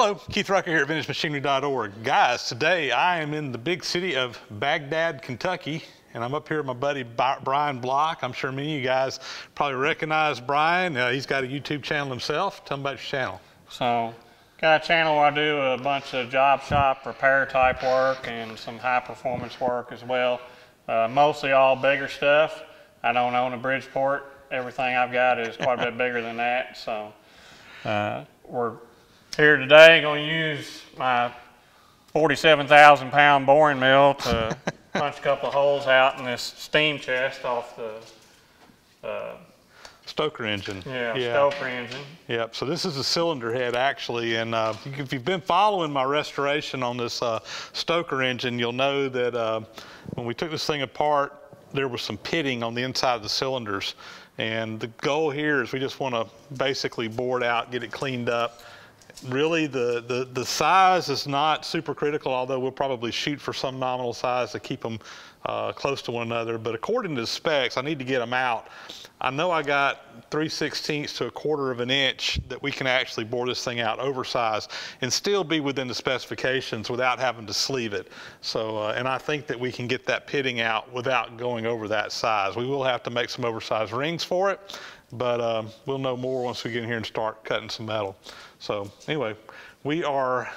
Hello, Keith Rucker here at VintageMachinery.org. Guys, today I am in the big city of Bagdad, Kentucky, and I'm up here with my buddy Brian Block. I'm sure many of you guys probably recognize Brian. Uh, he's got a YouTube channel himself. Tell me about your channel. So, got a channel where I do a bunch of job shop repair type work and some high performance work as well. Uh, mostly all bigger stuff. I don't own a Bridgeport. Everything I've got is quite a bit bigger than that. So, uh, we're here today I'm going to use my 47,000 pound boring mill to punch a couple of holes out in this steam chest off the uh, Stoker engine. Yeah, yeah, Stoker engine. Yep, so this is a cylinder head actually, and uh, if you've been following my restoration on this uh, Stoker engine, you'll know that uh, when we took this thing apart, there was some pitting on the inside of the cylinders. And the goal here is we just want to basically bore it out, get it cleaned up, really the, the, the size is not super critical, although we'll probably shoot for some nominal size to keep them uh, close to one another. But according to the specs, I need to get them out. I know I got 3 sixteenths to a quarter of an inch that we can actually bore this thing out oversized and still be within the specifications without having to sleeve it. So, uh, and I think that we can get that pitting out without going over that size. We will have to make some oversized rings for it, but um, we'll know more once we get in here and start cutting some metal. So anyway, we are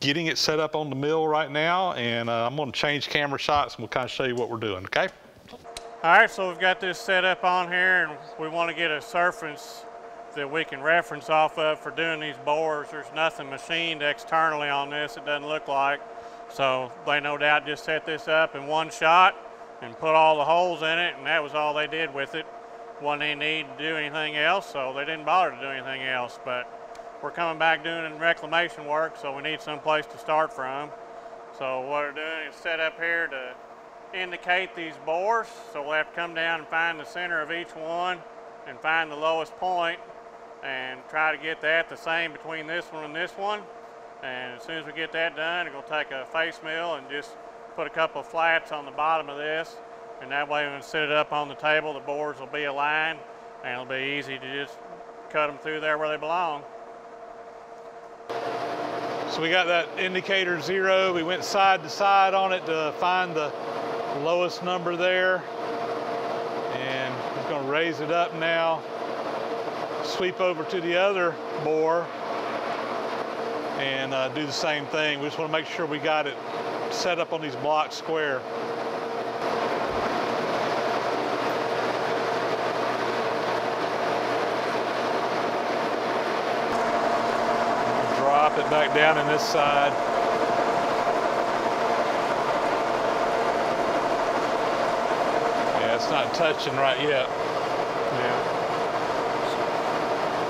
getting it set up on the mill right now, and uh, I'm going to change camera shots, and we'll kind of show you what we're doing, okay? All right, so we've got this set up on here, and we want to get a surface that we can reference off of for doing these bores. There's nothing machined externally on this, it doesn't look like. So they no doubt just set this up in one shot and put all the holes in it, and that was all they did with it. Wasn't any need to do anything else, so they didn't bother to do anything else. But we're coming back doing reclamation work, so we need some place to start from. So what we're doing is set up here to indicate these bores. So we'll have to come down and find the center of each one and find the lowest point and try to get that the same between this one and this one. And as soon as we get that done, we're to take a face mill and just put a couple of flats on the bottom of this. And that way when we set it up on the table, the bores will be aligned and it'll be easy to just cut them through there where they belong. So we got that indicator zero. We went side to side on it to find the lowest number there. And we're gonna raise it up now. Sweep over to the other bore and uh, do the same thing. We just wanna make sure we got it set up on these blocks square. drop it back down in this side. Yeah, it's not touching right yet. Yeah.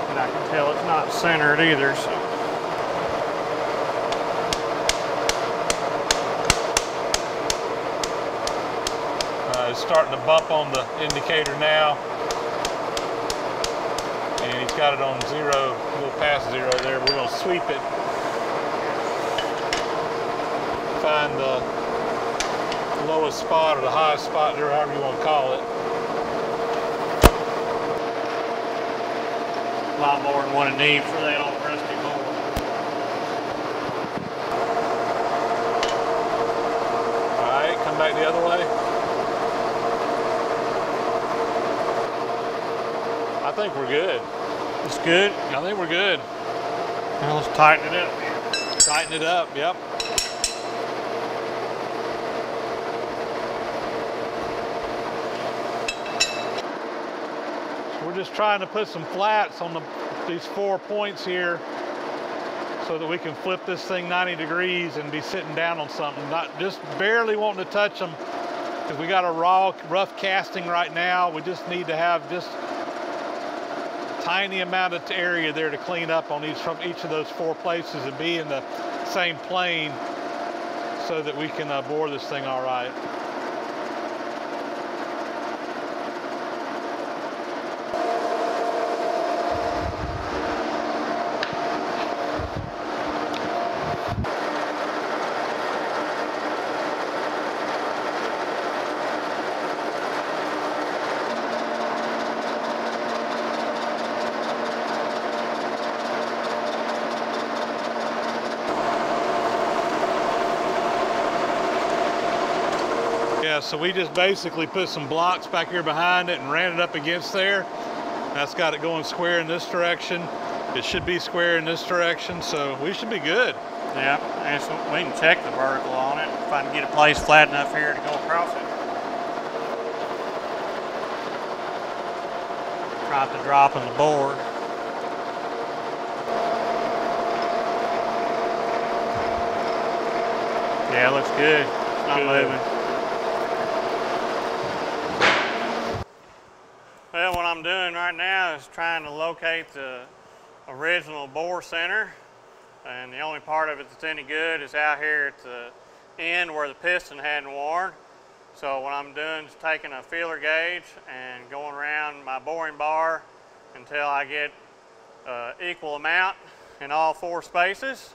And I can tell it's not centered either, so. Uh, it's starting to bump on the indicator now and he's got it on zero, a little past zero there. We're gonna sweep it, find the lowest spot or the highest spot there, however you want to call it. A lot more than I need for that old rusty board. All right, come back the other way. I think we're good. It's good? I think we're good. Now let's tighten it up. Tighten it up, yep. Just trying to put some flats on the, these four points here so that we can flip this thing 90 degrees and be sitting down on something. Not just barely wanting to touch them because we got a raw, rough casting right now. We just need to have just tiny amount of area there to clean up on each from each of those four places and be in the same plane so that we can uh, bore this thing all right. Yeah, so we just basically put some blocks back here behind it and ran it up against there. That's got it going square in this direction. It should be square in this direction, so we should be good. Yeah, and so we can check the vertical on it if I can get a place flat enough here to go across it. Try to drop in the board. Yeah, it looks good. It's not Good. moving. Well, what I'm doing right now is trying to locate the original bore center. And the only part of it that's any good is out here at the end where the piston hadn't worn. So what I'm doing is taking a feeler gauge and going around my boring bar until I get uh, equal amount in all four spaces.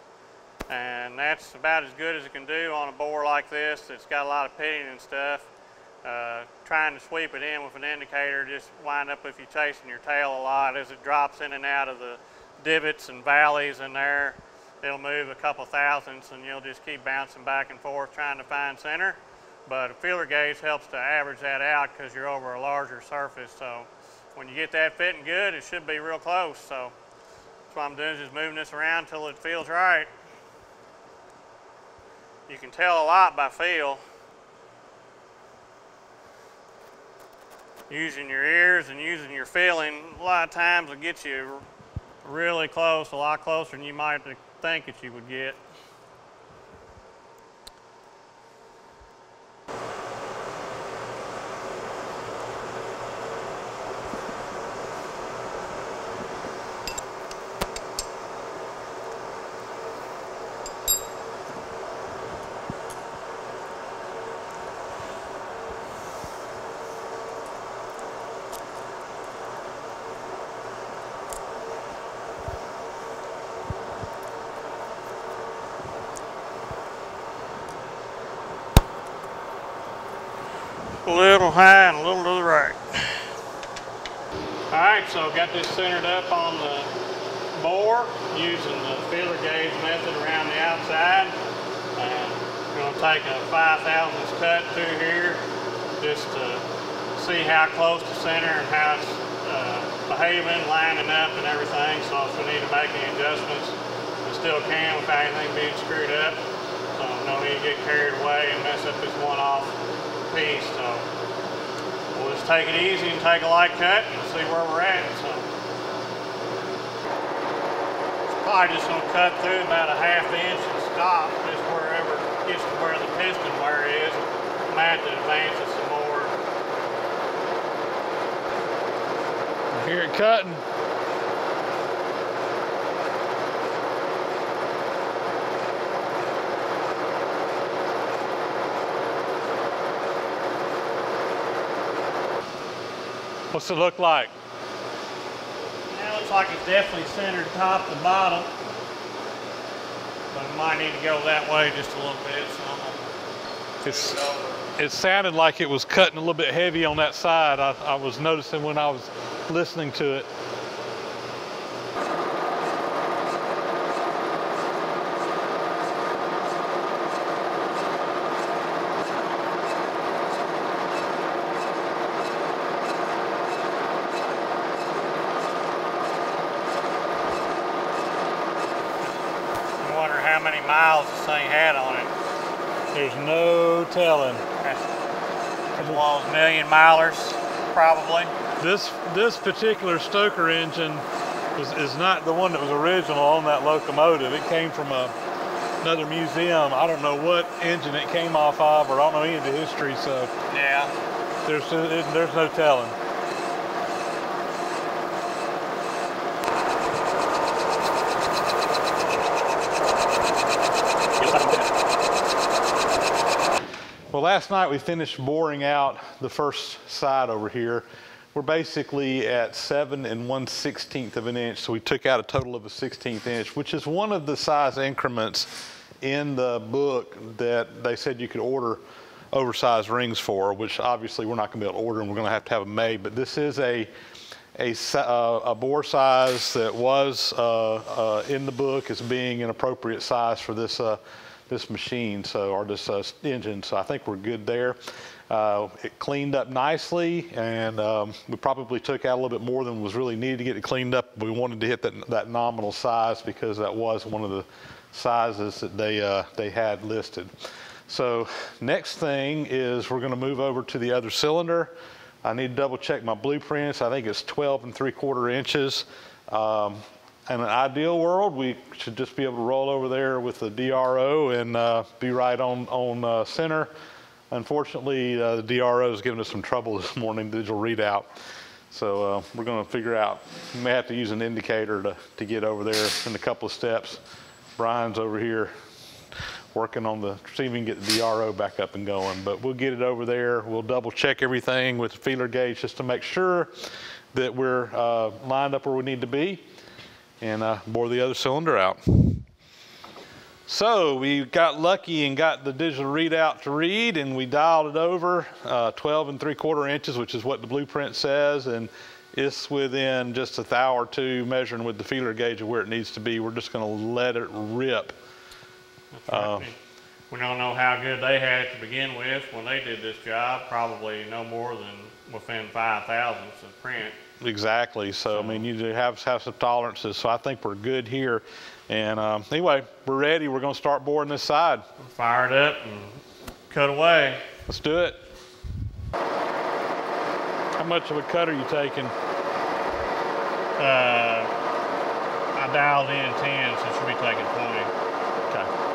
And that's about as good as it can do on a bore like this that's got a lot of pitting and stuff. Uh, trying to sweep it in with an indicator just wind up if you're chasing your tail a lot as it drops in and out of the divots and valleys in there. It'll move a couple thousandths and you'll just keep bouncing back and forth trying to find center. But a feeler gauge helps to average that out because you're over a larger surface. So when you get that fitting good, it should be real close. So that's what I'm doing is just moving this around until it feels right. You can tell a lot by feel. Using your ears and using your feeling, a lot of times will get you really close, a lot closer than you might think that you would get. A little high and a little to the right. All right, so I've got this centered up on the bore using the feeler gauge method around the outside. And we're gonna take a 5 thousandths cut through here just to see how close to center and how it's uh, behaving, lining up and everything. So if we need to make any adjustments, we still can without anything being screwed up. So no need to get carried away and mess up this one off piece. So we'll just take it easy and take a light cut and see where we're at. So probably just gonna cut through about a half inch and stop just wherever gets to where the piston wear is. Might have to advance it some more. Hear it cutting. What's it look like? Now it looks like it's definitely centered top to bottom. But it might need to go that way just a little bit. So I'm It's, it it sounded like it was cutting a little bit heavy on that side. I, I was noticing when I was listening to it. I wonder how many miles this thing had on it. There's no telling. It's one of those million milers, probably. This this particular Stoker engine is, is not the one that was original on that locomotive. It came from a, another museum. I don't know what engine it came off of, or I don't know any of the history. So Yeah. there's there's no telling. Well, last night we finished boring out the first side over here. We're basically at seven and one sixteenth of an inch, so we took out a total of a sixteenth inch, which is one of the size increments in the book that they said you could order oversized rings for, which obviously we're not going to be able to order, and we're going to have to have them made. But this is a a, uh, a bore size that was uh, uh, in the book as being an appropriate size for this uh, this machine, so or this uh, engine. So I think we're good there. Uh, it cleaned up nicely, and um, we probably took out a little bit more than was really needed to get it cleaned up. We wanted to hit that, that nominal size because that was one of the sizes that they, uh, they had listed. So next thing is we're going to move over to the other cylinder. I need to double check my blueprints. I think it's 12 and 3 quarter inches. Um, in an ideal world, we should just be able to roll over there with the DRO and uh, be right on, on uh, center. Unfortunately, uh, the DRO is giving us some trouble this morning, digital readout. So uh, we're going to figure out, we may have to use an indicator to, to get over there in a couple of steps. Brian's over here working on the, see if we can get the DRO back up and going. But we'll get it over there. We'll double check everything with the feeler gauge just to make sure that we're uh, lined up where we need to be and uh, bore the other cylinder out. So we got lucky and got the digital readout to read and we dialed it over uh, 12 and 3 quarter inches, which is what the blueprint says. And it's within just a thou or two measuring with the feeler gauge of where it needs to be. We're just going to let it rip. Uh, we don't know how good they had to begin with when they did this job. Probably no more than within five thousandths of print. Exactly. So, I mean, you have, have some tolerances. So I think we're good here. And um, anyway, we're ready. We're going to start boring this side. Fire it up and cut away. Let's do it. How much of a cut are you taking? Uh, I dialed in 10, so it should be taking 20. Okay.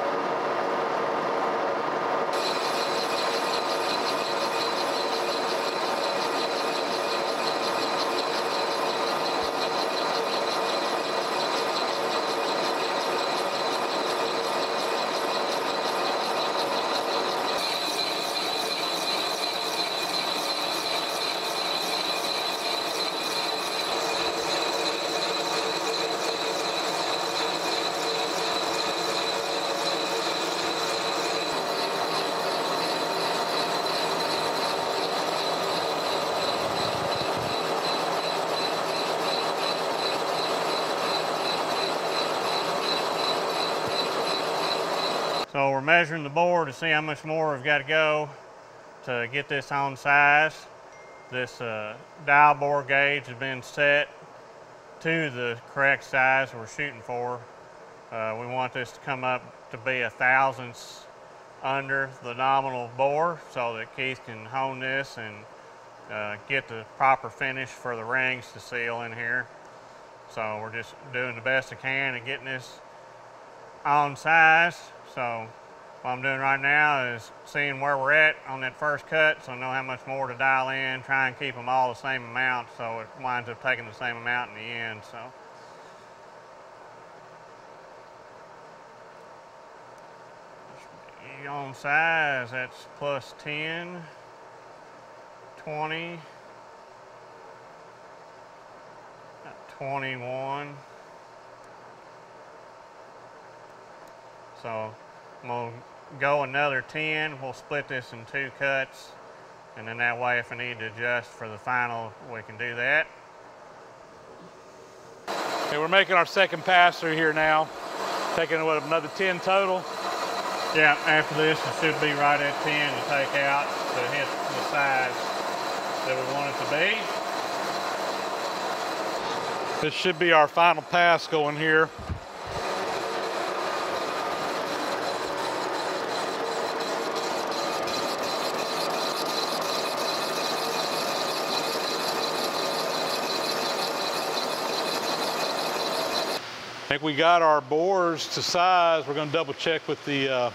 So we're measuring the bore to see how much more we've got to go to get this on size. This uh, dial bore gauge has been set to the correct size we're shooting for. Uh, we want this to come up to be a thousandths under the nominal bore so that Keith can hone this and uh, get the proper finish for the rings to seal in here. So we're just doing the best I can and getting this on size. So what I'm doing right now is seeing where we're at on that first cut so I know how much more to dial in, try and keep them all the same amount so it winds up taking the same amount in the end. So. On size, that's plus 10, 20, 21. So I'm gonna go another 10. We'll split this in two cuts. And then that way, if I need to adjust for the final, we can do that. Okay, we're making our second pass through here now. Taking what, another 10 total? Yeah, after this, it should be right at 10 to take out to hit the size that we want it to be. This should be our final pass going here. I think we got our bores to size. We're going to double check with the uh,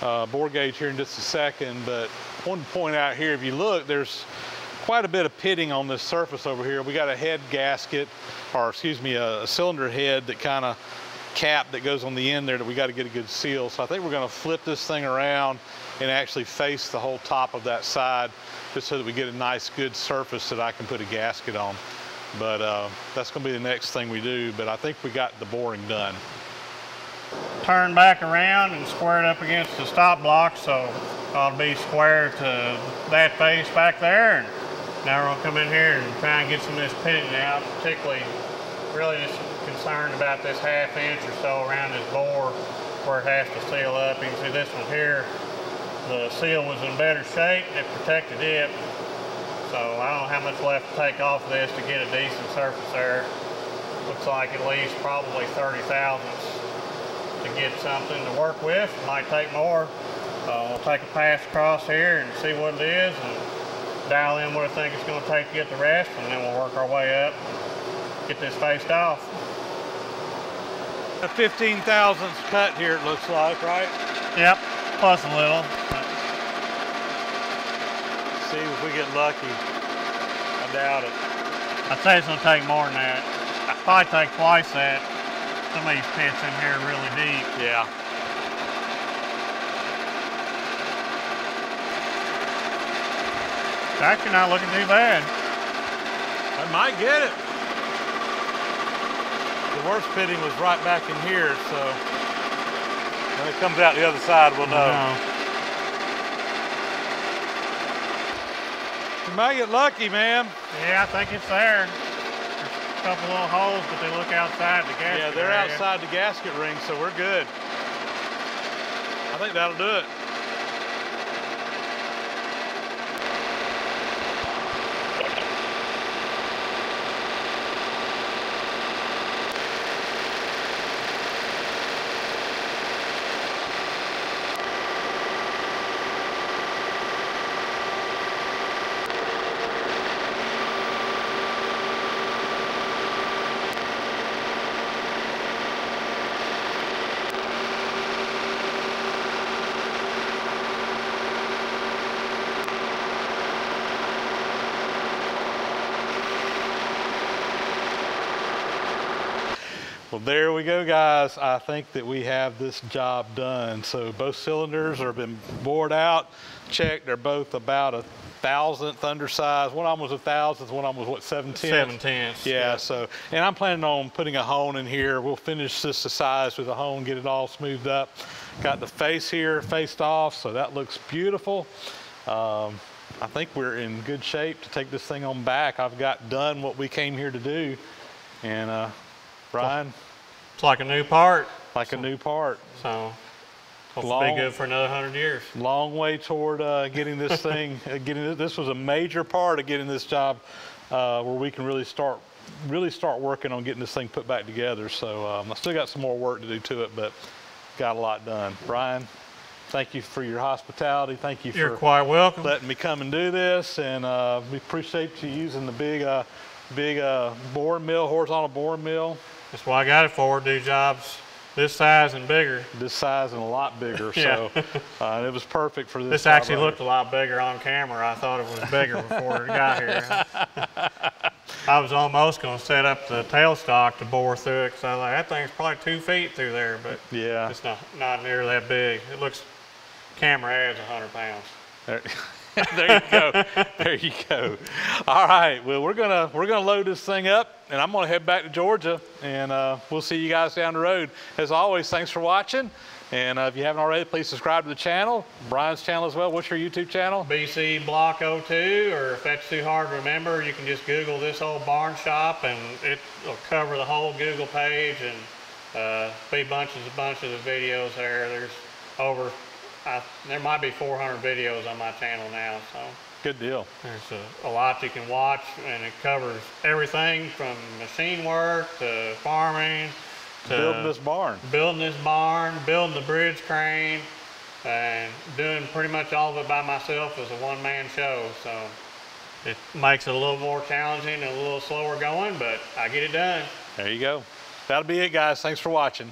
uh, bore gauge here in just a second. But to point out here, if you look, there's quite a bit of pitting on this surface over here. We got a head gasket, or excuse me, a, a cylinder head that kind of cap that goes on the end there that we got to get a good seal. So I think we're going to flip this thing around and actually face the whole top of that side just so that we get a nice good surface that I can put a gasket on. But uh, that's going to be the next thing we do. But I think we got the boring done. Turn back around and square it up against the stop block so I'll be square to that face back there. And now we're to come in here and try and get some of this pitting out, particularly really just concerned about this half inch or so around this bore where it has to seal up. You can see this one here the seal was in better shape and it protected it. So I don't know how much left to take off of this to get a decent surface there. Looks like at least probably 30 thousandths to get something to work with. Might take more. Uh, we'll take a pass across here and see what it is and dial in what I think it's going to take to get the rest and then we'll work our way up get this faced off. A 15 thousandths cut here, it looks like, right? Yep, plus a little. See if we get lucky. I doubt it. I'd say it's gonna take more than that. I probably take twice that. Some of these pits in here are really deep. Yeah. It's actually not looking too bad. I might get it. The worst pitting was right back in here, so when it comes out the other side, we'll know. No. You might get lucky, man. Yeah, I think it's there. A couple little holes, but they look outside the gasket. Yeah, they're area. outside the gasket ring, so we're good. I think that'll do it. There we go, guys. I think that we have this job done. So both cylinders have been bored out, checked. They're both about a thousandth undersized. One of them was a thousandth, one of them was what, seven tenths? Seven tenths. Yeah, so, and I'm planning on putting a hone in here. We'll finish this the size with a hone, get it all smoothed up. Got the face here faced off, so that looks beautiful. Um, I think we're in good shape to take this thing on back. I've got done what we came here to do. And uh, Brian, It's like a new part, like a new part. so Long- be good for another hundred years. Long way toward uh, getting this thing, uh, getting this was a major part of getting this job uh, where we can really start, really start working on getting this thing put back together. So um, I still got some more work to do to it, but got a lot done. Brian, thank you for your hospitality. Thank you You're for quite welcome. letting me come and do this, and uh, we appreciate you using the big, uh, big uh, bore mill, horizontal bore mill. That's why I got it for. Do jobs this size and bigger. This size and a lot bigger, Yeah. so uh, it was perfect for this. This actually looked a lot bigger on camera. I thought it was bigger before it got here. I was almost going to set up the tailstock to bore through it because I was like, that thing's probably two feet through there, but Yeah. it's not, not near that big. It looks, camera adds 100 pounds. There, there you go. There you go. All right. Well, we're gonna we're gonna load this thing up, and I'm gonna head back to Georgia, and uh, we'll see you guys down the road. As always, thanks for watching. And uh, if you haven't already, please subscribe to the channel, Brian's channel as well. What's your YouTube channel? BC Block 02, or if that's too hard to remember, you can just Google this old barn shop and it'll cover the whole Google page and uh, be bunches and bunches of videos there. There's over, I, there might be 400 videos on my channel now, so Good deal. there's a, a lot you can watch and it covers everything from machine work to farming to Building this barn. building this barn, building the bridge crane, and doing pretty much all of it by myself as a one-man show. So it makes it a little more challenging and a little slower going, but I get it done. There you go. That'll be it, guys. Thanks for watching.